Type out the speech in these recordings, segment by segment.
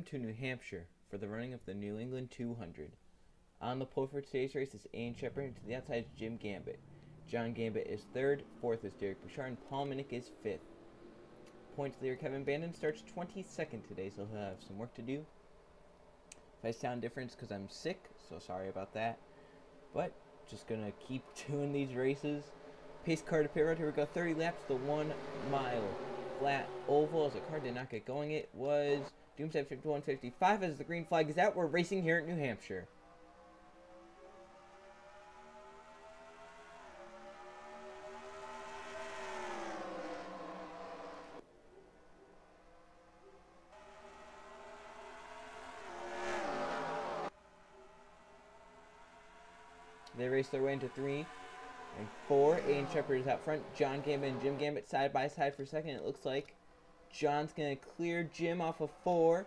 Welcome to New Hampshire for the running of the New England 200. On the pole for today's race is Ian Shepherd, and to the outside is Jim Gambit. John Gambit is third, fourth is Derek Bouchard, and Paul Minnick is fifth. Points leader Kevin Bandon starts 22nd today, so he'll have some work to do. If I sound different, because I'm sick, so sorry about that. But just gonna keep doing these races. Pace car to pit road. Here we go. 30 laps. The one mile flat oval. As the car did not get going, it was Doomsday 51.55 as the green flag is out. We're racing here at New Hampshire. They race their way into three and four. Ian Shepherd is out front. John Gambit and Jim Gambit side by side for second. It looks like John's going to clear Jim off of four.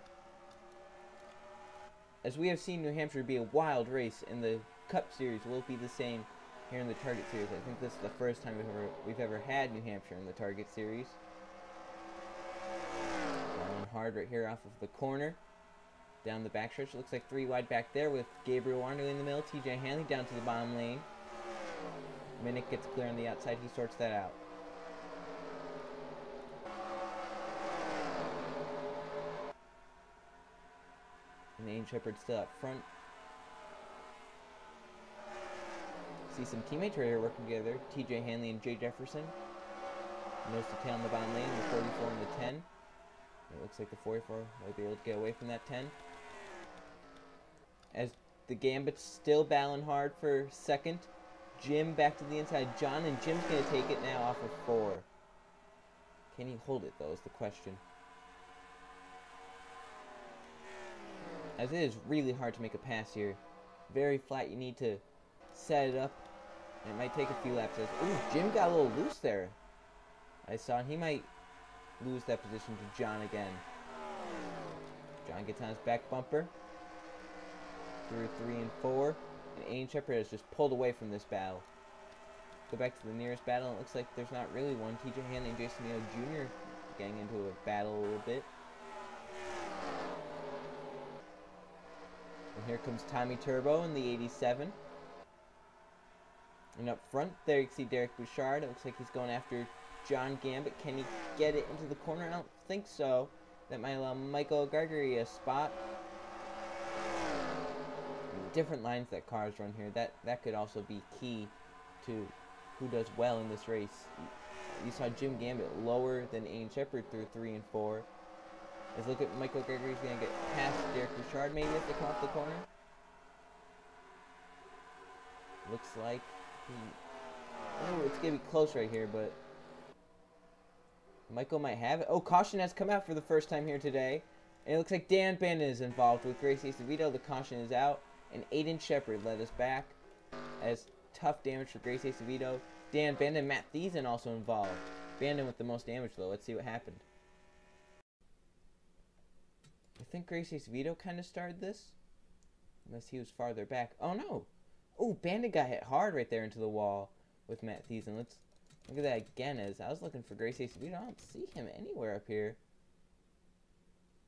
As we have seen New Hampshire be a wild race in the Cup Series, will be the same here in the Target Series? I think this is the first time we've ever, we've ever had New Hampshire in the Target Series. Going hard right here off of the corner. Down the backstretch. Looks like three wide back there with Gabriel Warner in the middle. TJ Hanley down to the bottom lane. Minnick gets clear on the outside. He sorts that out. Ian Shepherd still up front. See some teammates right here working together. TJ Hanley and Jay Jefferson. Nose to tail in the bottom lane. The 44 and the 10. It looks like the 44 might be able to get away from that 10. As the Gambit's still battling hard for second. Jim back to the inside. John and Jim's going to take it now off of four. Can he hold it, though, is the question. As it is really hard to make a pass here. Very flat. You need to set it up. It might take a few laps. Ooh, Jim got a little loose there. I saw he might lose that position to John again. John gets on his back bumper. Through three and four. And Ian Shepherd has just pulled away from this battle. Go back to the nearest battle. It looks like there's not really one. TJ Hanley and Jason Neo Jr. getting into a battle a little bit. And here comes Tommy Turbo in the 87. And up front there you see Derek Bouchard. It looks like he's going after John Gambit. Can he get it into the corner? I don't think so. That might allow Michael Gregory a spot different lines that cars run here. That that could also be key to who does well in this race. You saw Jim Gambit lower than Ian Shepherd through three and four. Let's look at Michael Gregory's gonna get past Derek Bouchard maybe if they come off the corner. Looks like he Oh, it's gonna be close right here, but Michael might have it. Oh, caution has come out for the first time here today. And it looks like Dan Bandon is involved with Gracie Acevedo. The caution is out and Aiden Shepard led us back as tough damage for Grace Acevedo. Dan Bandon, Matt Thiessen also involved. Bandon with the most damage though. Let's see what happened. I think Grace Acevedo kind of started this. Unless he was farther back. Oh no! Oh, Bandon got hit hard right there into the wall with Matt Thiessen. Let's look at that again as I was looking for Grace Acevedo. I don't see him anywhere up here.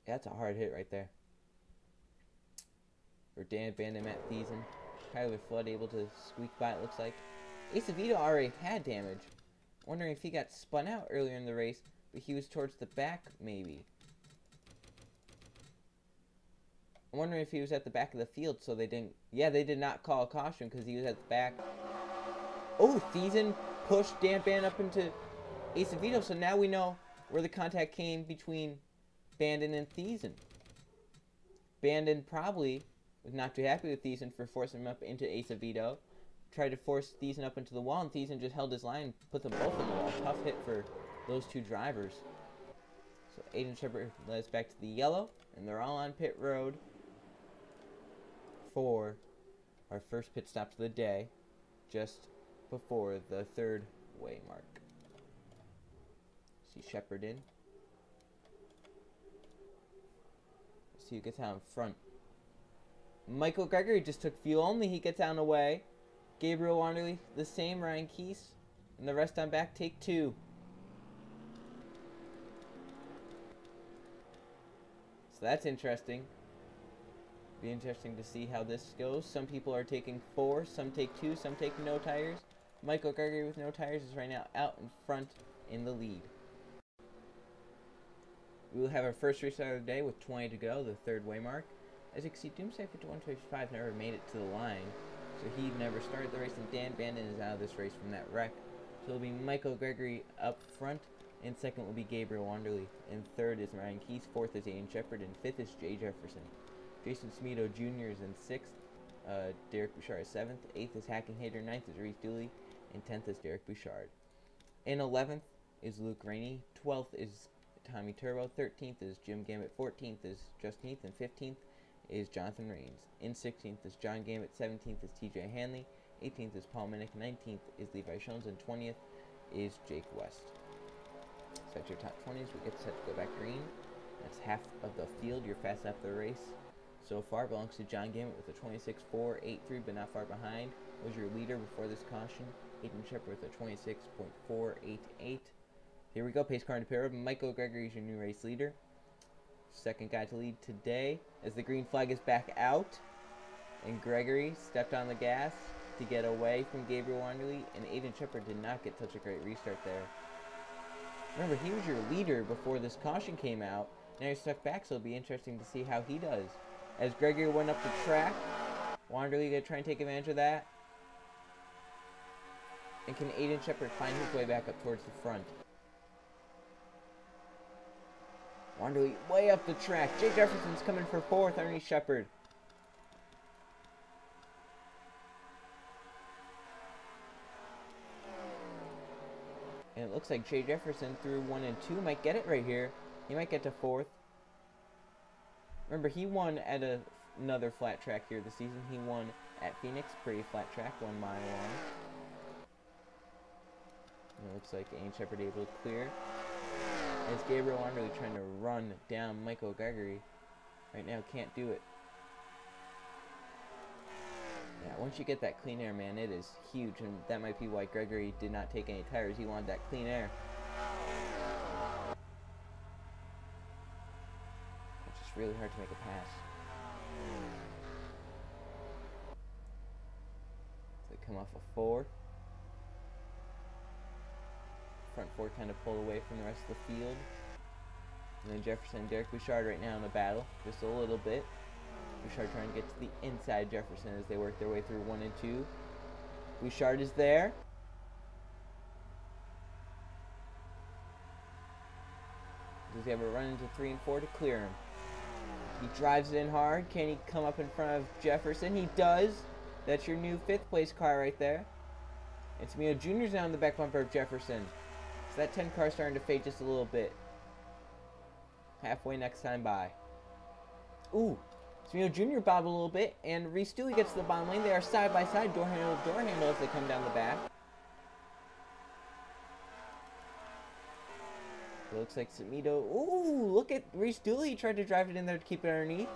Yeah, that's a hard hit right there or Dan Bandon, Matt Thiessen. Tyler Flood able to squeak by, it looks like. Acevedo already had damage. Wondering if he got spun out earlier in the race, but he was towards the back, maybe. I'm wondering if he was at the back of the field, so they didn't... Yeah, they did not call a caution because he was at the back. Oh, Thiessen pushed Dan Bandon up into Acevedo, so now we know where the contact came between Bandon and Thiessen. Bandon probably was not too happy with Thiessen for forcing him up into Acevedo. Tried to force Thiessen up into the wall, and Thiessen just held his line, put them both on the wall. Tough hit for those two drivers. So Aiden Shepard led us back to the yellow, and they're all on pit road for our first pit stop of the day, just before the third way mark. See Shepard in. See who gets out in front. Michael Gregory just took fuel only. He gets out away. Gabriel Wanderley, the same. Ryan Keese. And the rest on back. Take two. So that's interesting. Be interesting to see how this goes. Some people are taking four, some take two, some take no tires. Michael Gregory with no tires is right now out in front in the lead. We will have our first restart of the day with 20 to go, the third way mark. As you can see, Doomsday for 125 never made it to the line, so he never started the race, and Dan Bandon is out of this race from that wreck. So it'll be Michael Gregory up front, and second will be Gabriel Wanderley, and third is Ryan Keese, fourth is Aiden Shepard, and fifth is Jay Jefferson. Jason Smedo Jr. is in sixth, uh, Derek Bouchard is seventh, eighth is Hacking Hater, ninth is Reese Dooley, and tenth is Derek Bouchard. In eleventh is Luke Rainey, twelfth is Tommy Turbo, thirteenth is Jim Gambit, fourteenth is Justin Heath, and fifteenth is Jonathan Rains. In 16th is John Gambit, 17th is TJ Hanley, 18th is Paul Minnick, 19th is Levi Shones. and 20th is Jake West. Set your top 20s. We get set to go back green. That's half of the field. You're fast half the race. So far belongs to John Gambit with a 26.483, but not far behind. Was your leader before this caution. Aiden Shepard with a 26.488. Here we go. Pace car into pair. Michael Gregory is your new race leader second guy to lead today as the green flag is back out. And Gregory stepped on the gas to get away from Gabriel Wanderley, and Aiden Shepard did not get such a great restart there. Remember, he was your leader before this caution came out. Now he's stuck back, so it'll be interesting to see how he does. As Gregory went up the track, Wanderley gonna try and take advantage of that. And can Aiden Shepard find his way back up towards the front? Wanderley way up the track. Jay Jefferson's coming for fourth Ernie Shepard. And it looks like Jay Jefferson through one and two might get it right here. He might get to fourth. Remember, he won at a, another flat track here this season. He won at Phoenix, pretty flat track, one mile long. And it looks like Aiden Shepard able to clear. As Gabriel Wanderley trying to run down Michael Gregory. Right now, can't do it. Yeah, once you get that clean air, man, it is huge. And that might be why Gregory did not take any tires. He wanted that clean air. Really hard to make a pass. They come off a four front four kind of pull away from the rest of the field. And then Jefferson and Derek Bouchard right now in a battle, just a little bit. Bouchard trying to get to the inside Jefferson as they work their way through one and two. Bouchard is there. Does he a run into three and four to clear him? He drives it in hard. Can he come up in front of Jefferson? He does. That's your new fifth place car right there. It's Mio Jr.'s now in the back bumper of Jefferson. So that 10 car starting to fade just a little bit. Halfway next time by. Ooh. Smino Jr. bobbed a little bit, and Reese Dooley gets to the bottom lane. They are side by side, door handle to door handle as they come down the back. Looks like Samido. Ooh, look at Reese Dooley. Tried to drive it in there to keep it underneath.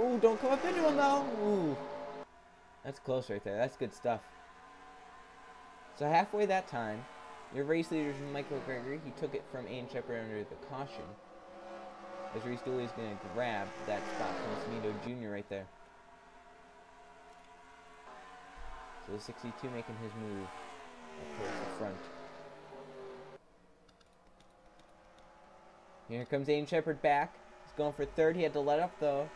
Ooh, don't come up into him though. Ooh. That's close right there. That's good stuff. So halfway that time, your race leader is Michael Gregory. He took it from Aiden Shepard under the caution. As Reese Dooley is going to grab that spot from Smido Jr. right there. So the 62 making his move up towards the front. Here comes Aiden Shepard back. He's going for third. He had to let up though.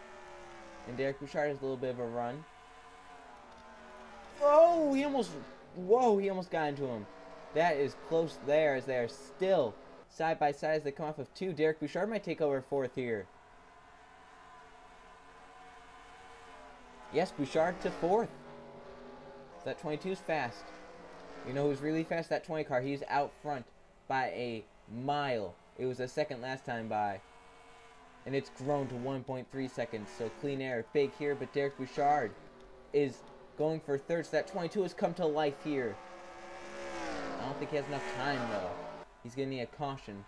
And Derek Bouchard has a little bit of a run. Oh, he almost Whoa, he almost got into him. That is close there as they are still side by side as they come off of two. Derek Bouchard might take over fourth here. Yes, Bouchard to fourth. That 22 is fast. You know who's really fast? That 20 car. He's out front by a mile. It was a second last time by. And it's grown to 1.3 seconds. So clean air. Big here, but Derek Bouchard is going for third. So that 22 has come to life here. I don't think he has enough time, though. He's going to need a caution.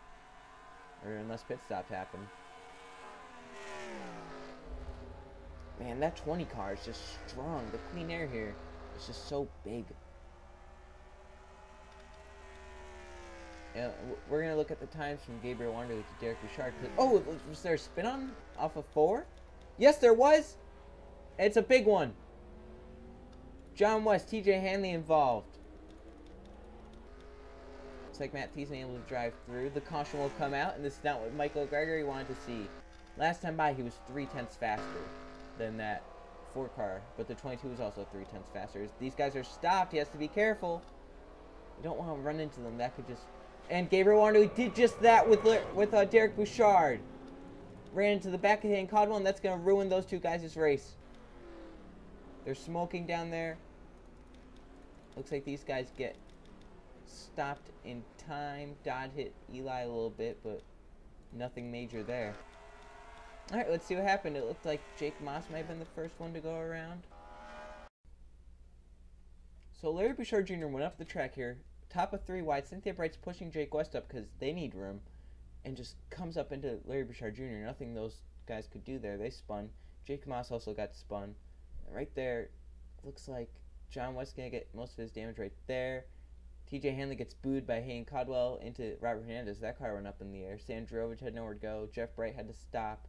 Or unless pit stops happen. Man, that 20 car is just strong. The clean air here is just so big. We're going to look at the times from Gabriel Wanderley to Derek Bouchard. Oh, was there a spin on off of four? Yes, there was. It's a big one. John West, TJ Hanley involved. Looks like Matt Thiessen able to drive through. The caution will come out, and this is not what Michael Gregory wanted to see. Last time by, he was three tenths faster than that four car, but the 22 was also three tenths faster. These guys are stopped. He has to be careful. You don't want to run into them. That could just. And Gabriel Wanderley did just that with with uh, Derek Bouchard. Ran into the back of Hayden Caldwell, and that's going to ruin those two guys' race. They're smoking down there. Looks like these guys get stopped in time. Dodd hit Eli a little bit, but nothing major there. Alright, let's see what happened. It looked like Jake Moss might have been the first one to go around. So Larry Bouchard Jr. went up the track here, top of three wide. Cynthia Bright's pushing Jake West up because they need room, and just comes up into Larry Bouchard Jr. Nothing those guys could do there. They spun. Jake Moss also got spun. Right there, looks like John West gonna get most of his damage right there. TJ Hanley gets booed by Hayden Caldwell into Robert Hernandez. That car went up in the air. Sandrovich had nowhere to go. Jeff Bright had to stop.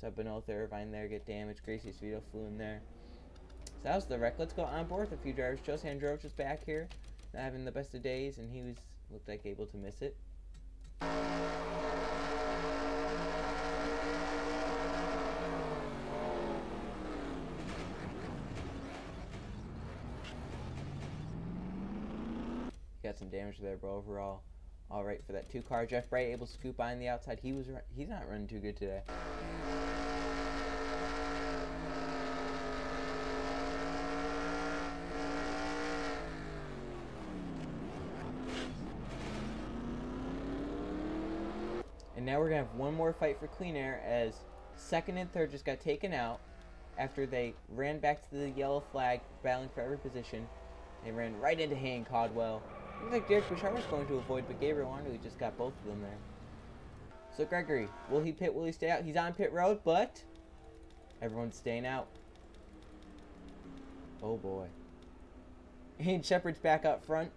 Sabinoth Irvine there get damaged. Gracie Sweeto flew in there. So that was the wreck. Let's go on board with a few drivers. Joe Sandrovich is back here, having the best of days, and he was looked like able to miss it. Got some damage there, but overall, all right for that two car. Jeff Bright able to scoop by on the outside. He was he's not running too good today. And have one more fight for clean air as second and third just got taken out after they ran back to the yellow flag, battling for every position. They ran right into Hayden Caldwell. Looks like Derek Bouchard was going to avoid, but Gabriel Wanderley just got both of them there. So Gregory, will he pit? Will he stay out? He's on pit road, but everyone's staying out. Oh boy. Aiden Shepard's back up front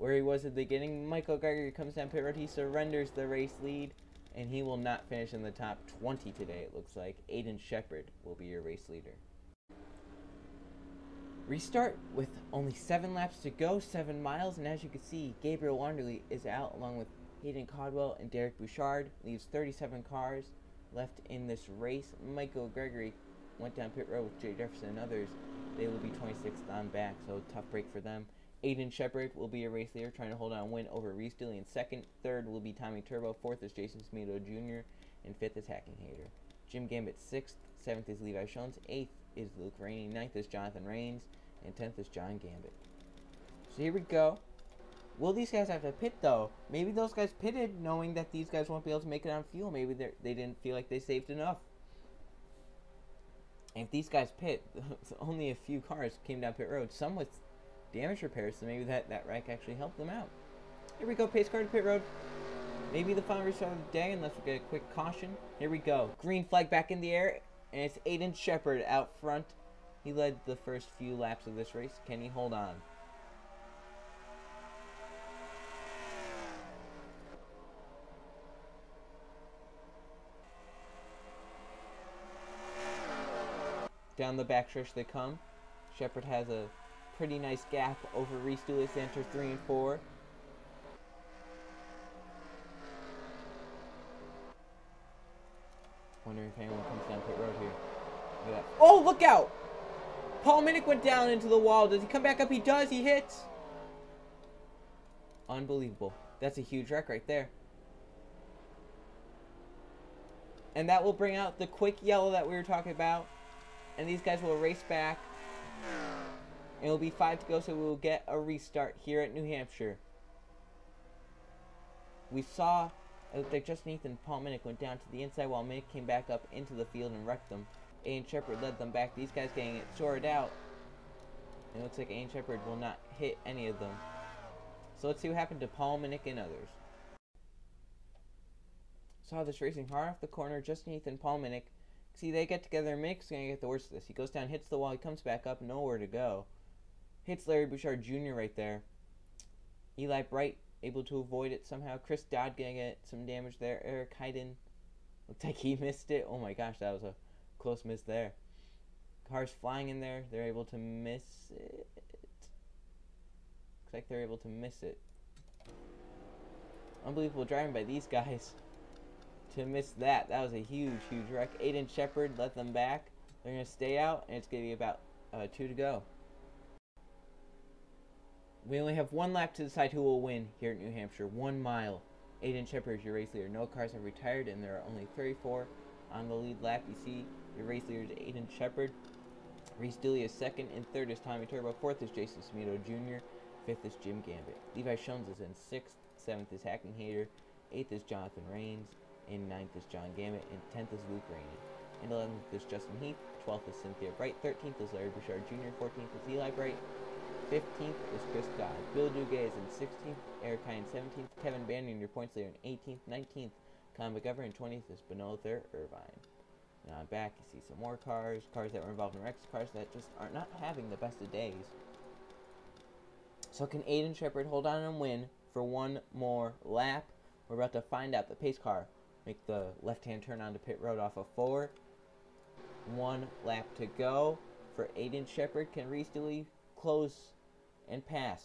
where he was at the beginning. Michael Gregory comes down pit road. He surrenders the race lead, and he will not finish in the top 20 today, it looks like. Aiden Shepard will be your race leader. Restart with only seven laps to go, seven miles, and as you can see, Gabriel Wanderley is out along with Hayden Caldwell and Derek Bouchard. Leaves 37 cars left in this race. Michael Gregory went down pit road with Jay Jefferson and others. They will be 26th on back, so tough break for them. Aiden Shepard will be a race leader, trying to hold on win over Reese Dooley in second. Third will be Tommy Turbo. Fourth is Jason Smito Jr. And fifth is Hacking Hater. Jim Gambit sixth. Seventh is Levi Shones. Eighth is Luke Rainey. Ninth is Jonathan Rains. And tenth is John Gambit. So here we go. Will these guys have to pit though? Maybe those guys pitted knowing that these guys won't be able to make it on fuel. Maybe they they didn't feel like they saved enough. And if these guys pit, only a few cars came down pit road. Some with damage repairs, so maybe that, that wreck actually helped them out. Here we go, pace car to pit road. Maybe the final restart of the day, unless we get a quick caution. Here we go. Green flag back in the air, and it's Aiden Shepard out front. He led the first few laps of this race. Can he hold on? Down the backstretch they come. Shepard has a pretty nice gap over Reese Dooley Center 3 and 4. Wondering if anyone comes down pit road here. Look oh, look out! Paul Minnick went down into the wall. Does he come back up? He does. He hits. Unbelievable. That's a huge wreck right there. And that will bring out the quick yellow that we were talking about. And these guys will race back. It'll be five to go, so we will get a restart here at New Hampshire. We saw like Justin Ethan Paul Minnick went down to the inside while Minnick came back up into the field and wrecked them. Aiden Shepard led them back. These guys getting it sorted out. It looks like Aiden Shepard will not hit any of them. So let's see what happened to Paul Minnick and others. Saw this racing hard off the corner. just Ethan Paul Minnick. See, they get together. Minnick's going to get the worst of this. He goes down, hits the wall. He comes back up. Nowhere to go. Hits Larry Bouchard Jr. right there. Eli Bright able to avoid it somehow. Chris Dodd gonna get some damage there. Eric Heiden looked like he missed it. Oh my gosh, that was a close miss there. Cars flying in there, they're able to miss it. Looks like they're able to miss it. Unbelievable driving by these guys to miss that. That was a huge, huge wreck. Aiden Shepard let them back. They're going to stay out, and it's going to be about uh, two to go. We only have one lap to decide who will win here at New Hampshire. One mile. Aiden Shepard is your race leader. No cars have retired, and there are only 34 on the lead lap. You see your race leader is Aiden Shepard. Reese Dooley is second, and third is Tommy Turbo. Fourth is Jason Smito Jr. Fifth is Jim Gambit. Levi Shones is in sixth. Seventh is Hacking Hater. Eighth is Jonathan Rains. In ninth is John Gambit. And tenth is Luke Rainey. In eleventh is Justin Heath. Twelfth is Cynthia Bright. Thirteenth is Larry Bouchard Jr. Fourteenth is Eli Bright. Fifteenth is Chris Dodd. Bill Duguay is in sixteenth. Eric Hine seventeenth. Kevin Bannon, your points leader, in eighteenth. Nineteenth, Colin McGovern. in twentieth is Benother Irvine. Now back, you see some more cars, cars that were involved in wrecks, cars that just are not having the best of days. So can Aiden Shepard hold on and win for one more lap? We're about to find out. The pace car make the left-hand turn onto pit road off of four. One lap to go for Aiden Shepard. Can Reese close and pass?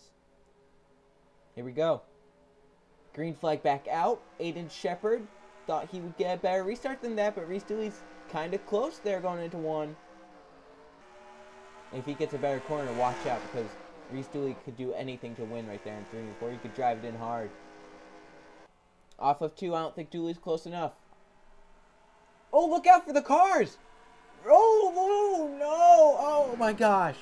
Here we go. Green flag back out. Aiden Shepard thought he would get a better restart than that, but Reese Dooley's kind of close there going into one. If he gets a better corner, watch out because Reese Dooley could do anything to win right there in three and four. He could drive it in hard. Off of two, I don't think Dooley's close enough. Oh, look out for the cars! Oh, oh no! Oh my gosh.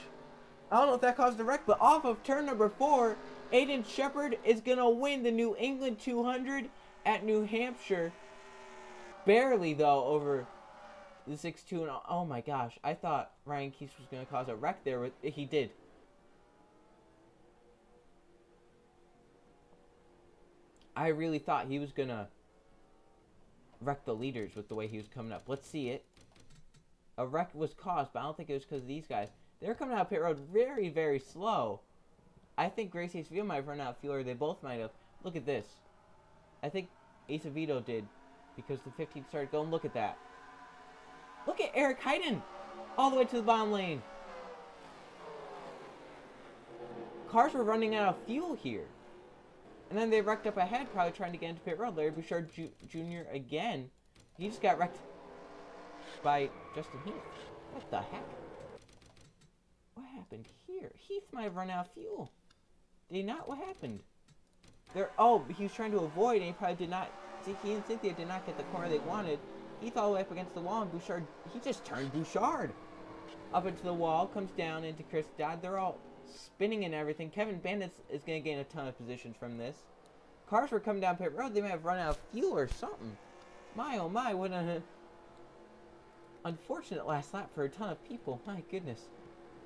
I don't know if that caused a wreck, but off of turn number four, Aiden Shepard is going to win the New England 200 at New Hampshire. Barely, though, over the 6-2. And oh my gosh, I thought Ryan Keese was going to cause a wreck there. But he did. I really thought he was going to wreck the leaders with the way he was coming up. Let's see it. A wreck was caused, but I don't think it was because of these guys. They're coming out pit road very, very slow. I think Gracie Acevedo might have run out of fuel, or they both might have. Look at this. I think Acevedo did, because the 15 started going. Look at that. Look at Eric Heiden, all the way to the bottom lane. Cars were running out of fuel here. And then they wrecked up ahead, probably trying to get into pit road. Larry Bouchard Jr. again. He just got wrecked by Justin Heath. What the heck? Happened here? Heath might have run out of fuel. Did he not? What happened? There. Oh, he was trying to avoid, and he probably did not. See, he and Cynthia did not get the corner they wanted. Heath all the way up against the wall, and Bouchard, he just turned Bouchard up into the wall, comes down into Chris Dodd. They're all spinning and everything. Kevin Bandits is going to gain a ton of positions from this. Cars were coming down pit road. They may have run out of fuel or something. My, oh my, what a unfortunate last lap for a ton of people. My goodness.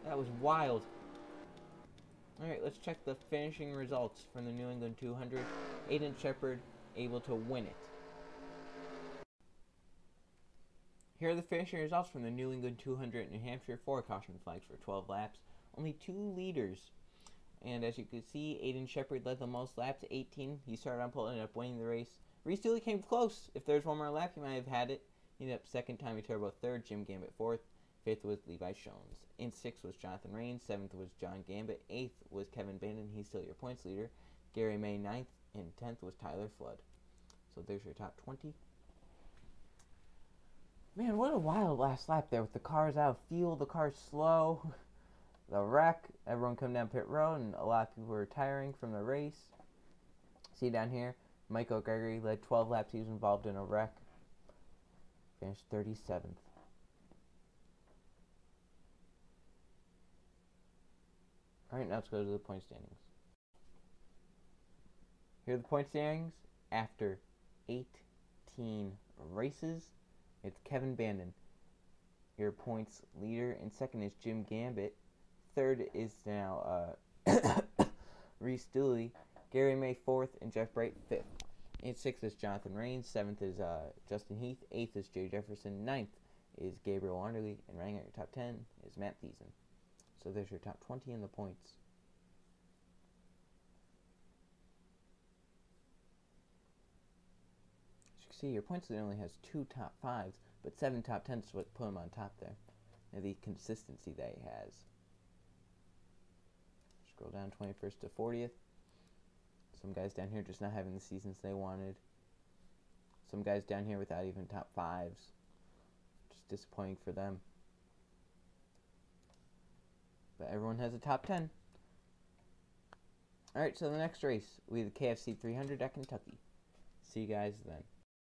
That was wild. Alright, let's check the finishing results from the New England 200. Aiden Shepard able to win it. Here are the finishing results from the New England 200 New Hampshire. Four caution flags for 12 laps. Only two leaders. And as you can see, Aiden Shepard led the most laps, 18. He started on pole, ended up winning the race. Reese Dooley came close. If there's one more lap, he might have had it. He ended up second, Tommy Turbo third, Jim Gambit fourth. Fifth was Levi Shones. In sixth was Jonathan Rains. Seventh was John Gambit. Eighth was Kevin Bannon. He's still your points leader. Gary May ninth. And tenth was Tyler Flood. So there's your top 20. Man, what a wild last lap there with the cars out of fuel, the cars slow, the wreck, everyone come down pit road, and a lot of people were retiring from the race. See down here, Michael Gregory led 12 laps. He was involved in a wreck. Finished 37th. Alright, now let's go to the point standings. Here are the point standings after 18 races. It's Kevin Bandon, your points leader. And second is Jim Gambit. Third is now uh, Reese Dooley. Gary May fourth, and Jeff Bright fifth. In sixth is Jonathan Rains. Seventh is uh, Justin Heath. Eighth is Jay Jefferson. Ninth is Gabriel Wanderley. And running at your top ten is Matt Thiessen. So there's your top 20 in the points. As you can see, your points only has two top fives, but seven top tens to put them on top there. The consistency that he has. Scroll down 21st to 40th. Some guys down here just not having the seasons they wanted. Some guys down here without even top fives. Just disappointing for them. But everyone has a top 10. Alright, so the next race, we have the KFC 300 at Kentucky. See you guys then.